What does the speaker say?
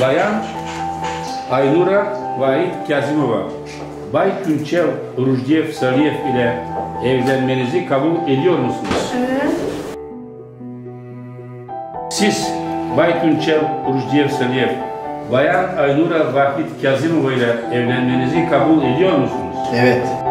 Bayan Aynura Vahit Kazimova, Bay Künçev Rujdiyev Saliyev ile evlenmenizi kabul ediyor musunuz? Evet. Siz Bay Künçev Rujdiyev Saliyev, Bayan Aynura Vahit Kazimova ile evlenmenizi kabul ediyor musunuz? Evet.